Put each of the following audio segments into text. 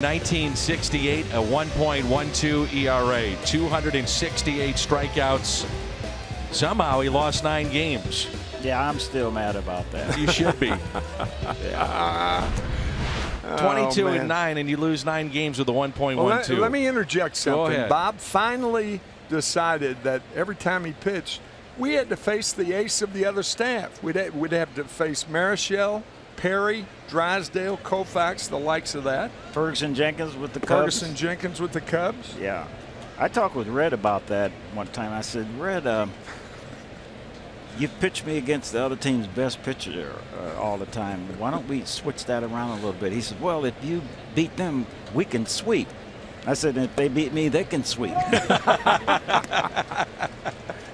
1968, a 1.12 ERA, 268 strikeouts. Somehow he lost nine games. Yeah, I'm still mad about that. You should be. Oh, 22 man. and 9, and you lose nine games with a 1.12. Well, let, let me interject something. Bob finally decided that every time he pitched, we had to face the ace of the other staff. We'd have, we'd have to face Marichal, Perry, Drysdale, Koufax, the likes of that. Ferguson Jenkins with the Cubs. Ferguson Jenkins with the Cubs. Yeah. I talked with Red about that one time. I said, Red, um, you've pitched me against the other team's best pitcher uh, all the time. Why don't we switch that around a little bit? He said, Well, if you beat them, we can sweep. I said, If they beat me, they can sweep.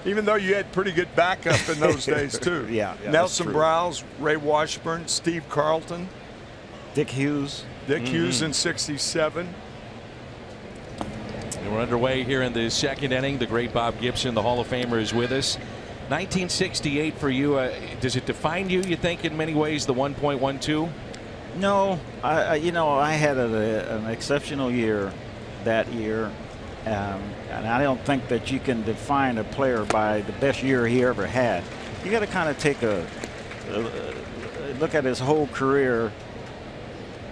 Even though you had pretty good backup in those days, too. Yeah, yeah, Nelson that's. Browse, Ray Washburn, Steve Carlton, Dick Hughes. Dick Mm-hmm. Hughes in 67. And we're underway here in the second inning. The great Bob Gibson, the Hall of Famer, is with us. 1968 for you. Uh, does it define you, you think, in many ways, the 1.12? No, I, I you know I had a, an exceptional year that year, um, and I don't think that you can define a player by the best year he ever had. You got to kind of take a, a, look at his whole career.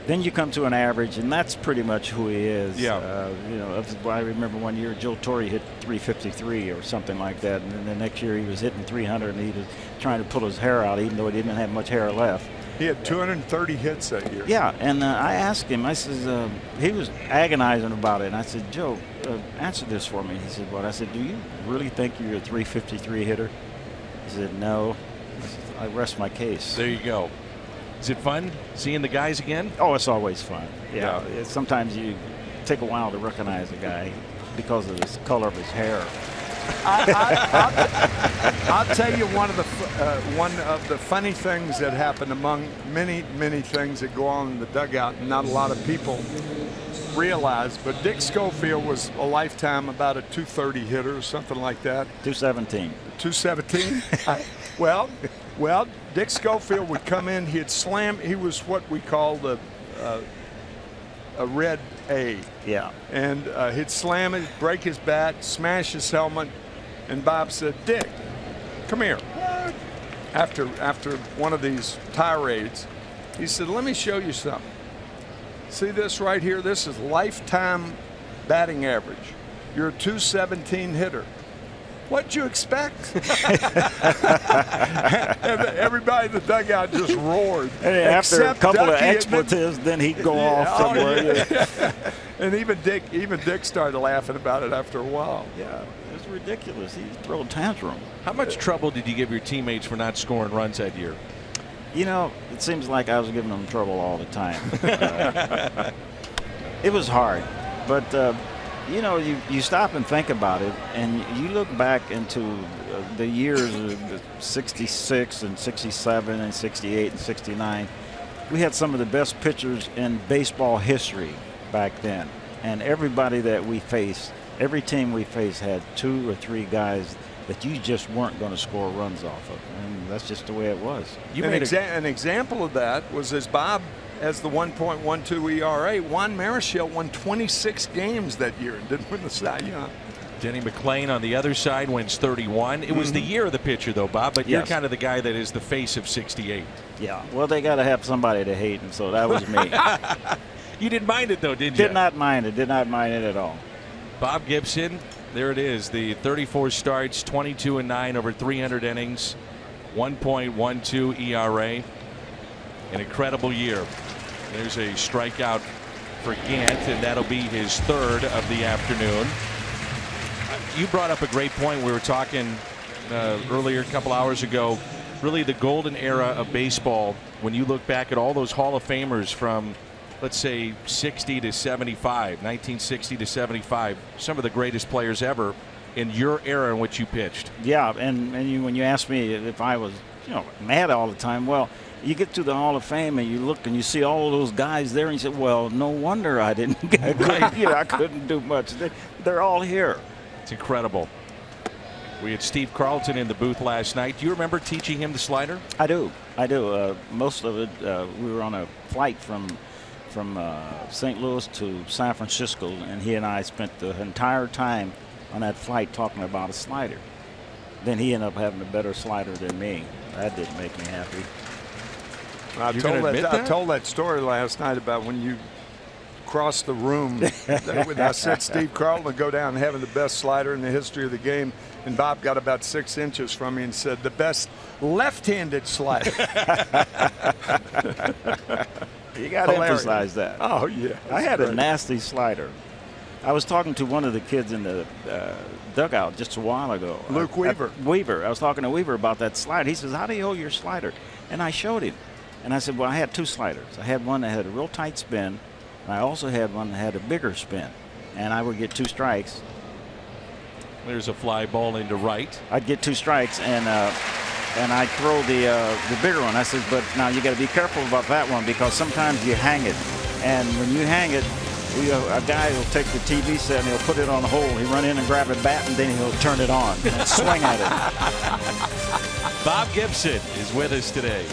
Then you come to an average, and that's pretty much who he is. Yeah. Uh, you know, I remember one year Joe Torre hit 353 or something like that, and then the next year he was hitting 300, and he was trying to pull his hair out, even though he didn't have much hair left. He had 230 hits that year. Yeah, and uh, I asked him. I said uh, he was agonizing about it. And I said, Joe, uh, answer this for me. He said, What? I said, Do you really think you're a 353 hitter? He said, No. I said, I rest my case. There you go. Is it fun seeing the guys again? Oh, it's always fun. Yeah. Yeah. Sometimes you take a while to recognize a guy because of the color of his hair. I'll tell you one of the uh, one of the funny things that happened among many many things that go on in the dugout, and not a lot of people realize. But Dick Schofield was a lifetime about a 230 hitter or something like that. 217. 217. I- well, well, Dick Schofield would come in. He'd slam. He was what we call the uh, a red A Yeah. and uh, he'd slam it, break his bat, smash his helmet, and Bob said, "Dick, come here." After after one of these tirades, he said, "Let me show you something. See this right here? This is lifetime batting average. You're a 217 hitter. What'd you expect?" and everybody in the dugout just roared. And after a couple of Ducky, and then- expletives, then he'd go Yeah, off oh, somewhere. yeah. And even Dick, even Dick started laughing about it after a while. yeah. It's ridiculous. He'd throw a tantrum. How much trouble did you give your teammates for not scoring runs that year? You know, it seems like I was giving them trouble all the time. Uh, it was hard, but uh, you know, you, you stop and think about it, and you look back into uh, the years of 66 and 67 and 68 and 69. We had some of the best pitchers in baseball history back then, and everybody that we faced, every team we faced had two or three guys that you just weren't going to score runs off of, and that's just the way it was. You an, exa- an example of that was as Bob has the 1.12 ERA. Juan Marichal won 26 games that year and didn't win the Cy Young. Denny McLain on the other side wins 31. It was the mm-hmm. year of the pitcher, though, Bob, but you're kind of the guy that is the face of 68. Yeah, well, they got to have somebody to hate, and so that was me. You didn't mind it, though, did you? did not mind it. Did not mind it at all. Bob Gibson, there it is. The 34 starts, 22 and 9 over 300 innings, 1.12 ERA. An incredible year. There's a strikeout for Gant, and that'll be his third of the afternoon. You brought up a great point. We were talking uh, earlier, a couple hours ago. Really, the golden era of baseball. When you look back at all those Hall of Famers from, let's say, 60 to 75, 1960 to 75, some of the greatest players ever in your era in which you pitched. Yeah, and, and you, when you ask me if I was, you know, mad all the time, well, you get to the Hall of Fame and you look and you see all those guys there, and you say, well, no wonder I didn't, I couldn't, you know, I couldn't do much. They, they're all here. It's incredible. We had Steve Carlton in the booth last night. Do you remember teaching him the slider? I do. I do. Uh, most of it, uh, we were on a flight from from uh, St. Louis to San Francisco, and he and I spent the entire time on that flight talking about a slider. Then he ended up having a better slider than me. That didn't make me happy. I told gonna that, I told that story last night about when you crossed the room. when I said Steve Carlton would go down having the best slider in the history of the game, and Bob got about six inches from me and said the best left-handed slider. You got to Hilarious. emphasize that. oh yeah, I had a nasty slider. I was talking to one of the kids in the uh, dugout just a while ago. Luke Uh, Weaver. uh, Weaver. I was talking to Weaver about that slider. He says, "How do you hold your slider?" And I showed him. And I said, "Well, I had two sliders. I had one that had a real tight spin, and I also had one that had a bigger spin. And I would get two strikes. There's a fly ball into right. I'd get two strikes, and uh, and I'd throw the uh, the bigger one. I said, but now you got to be careful about that one because sometimes you hang it, and when you hang it, we, uh, a guy will take the TV set and he'll put it on the hole. He'll run in and grab a bat, and then he'll turn it on and swing at it. Bob Gibson is with us today.